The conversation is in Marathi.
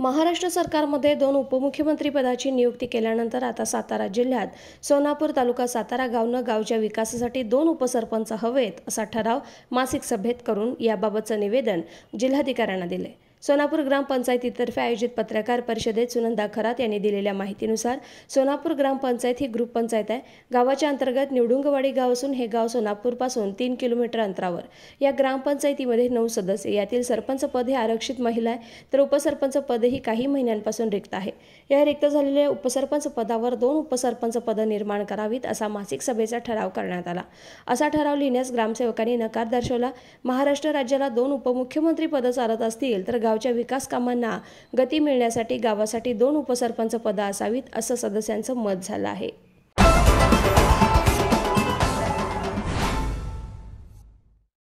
महाराष्ट्र सरकारमध्ये दोन उपमुख्यमंत्रीपदाची नियुक्ती केल्यानंतर आता सातारा जिल्ह्यात सोनापूर तालुका सातारा गावनं गावच्या विकासासाठी दोन उपसरपंच हवेत असा ठराव मासिक सभेत करून याबाबतचं निवेदन जिल्हाधिकाऱ्यांना दिले सोनापूर ग्रामपंचायतीतर्फे आयोजित पत्रकार परिषदेत सुनंदा खरात यांनी दिलेल्या माहितीनुसार सोनापूर ग्रामपंचायत ही ग्रुप पंचायत आहे. गावाच्या अंतर्गत निवडुंगवाडी गाव असून हे गाव सोनापूरपासून तीन किलोमीटर अंतरावर. या ग्रामपंचायतीमध्ये नऊ सदस्य यातील सरपंच पद हे आरक्षित महिला आहे तर उपसरपंच पदही काही महिन्यांपासून रिक्त आहे. या रिक्त झालेल्या उपसरपंच पदावर दोन उपसरपंच पदं निर्माण करावीत असा मासिक सभेचा ठराव करण्यात आला. असा ठराव लिहिण्यास ग्रामसेवकांनी नकार दर्शवला. महाराष्ट्र राज्याला दोन उपमुख्यमंत्री पदं चालत असतील तर गावच्या विकास कामांना गती मिळण्यासाठी गावासाठी दोन उपसरपंच पदं असावीत असं सदस्यांचं मत झालं आहे.